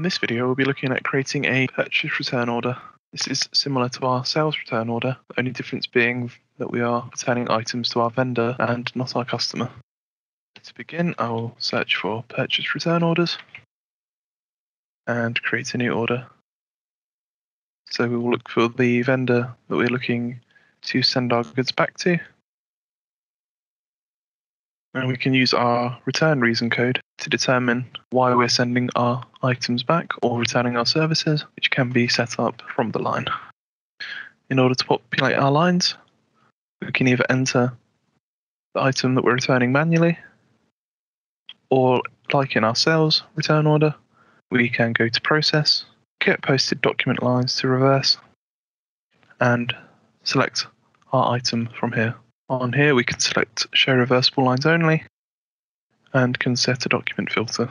In this video, we'll be looking at creating a purchase return order. This is similar to our sales return order, the only difference being that we are returning items to our vendor and not our customer. To begin, I will search for purchase return orders and create a new order. So we will look for the vendor that we're looking to send our goods back to. And we can use our return reason code to determine why we're sending our items back or returning our services, which can be set up from the line. In order to populate our lines, we can either enter the item that we're returning manually, or like in our sales return order, we can go to process, get posted document lines to reverse, and select our item from here. On here, we can select show reversible lines only and can set a document filter.